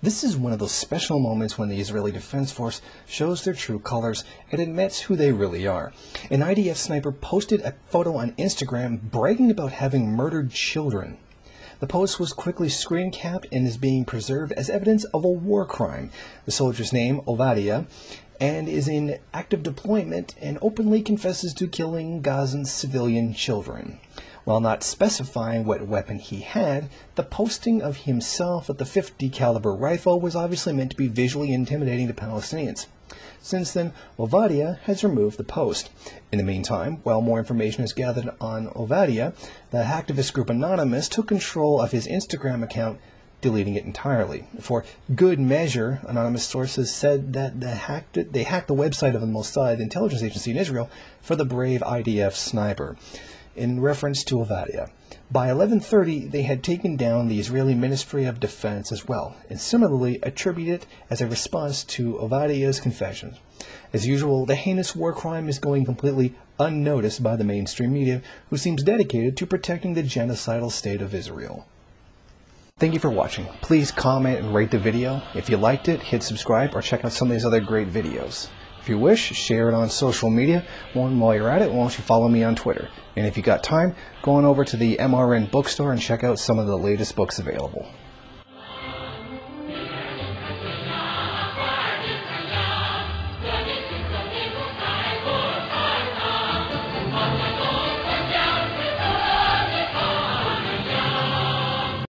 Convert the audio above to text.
This is one of those special moments when the Israeli Defense Force shows their true colors and admits who they really are. An IDF sniper posted a photo on Instagram bragging about having murdered children. The post was quickly screen capped and is being preserved as evidence of a war crime. The soldier's name, Ovadia, and is in active deployment and openly confesses to killing Gazan civilian children. While not specifying what weapon he had, the posting of himself with the 50 caliber rifle was obviously meant to be visually intimidating to Palestinians. Since then, Ovadia has removed the post. In the meantime, while more information is gathered on Ovadia, the hacktivist group Anonymous took control of his Instagram account deleting it entirely. For good measure, anonymous sources said that they hacked, they hacked the website of the Mossad intelligence agency in Israel for the brave IDF sniper, in reference to Ovadia. By 1130, they had taken down the Israeli Ministry of Defense as well, and similarly attributed it as a response to Ovadia's confessions. As usual, the heinous war crime is going completely unnoticed by the mainstream media, who seems dedicated to protecting the genocidal state of Israel. Thank you for watching. Please comment and rate the video. If you liked it, hit subscribe or check out some of these other great videos. If you wish, share it on social media. One, while you're at it, why don't you follow me on Twitter? And if you got time, go on over to the MRN bookstore and check out some of the latest books available.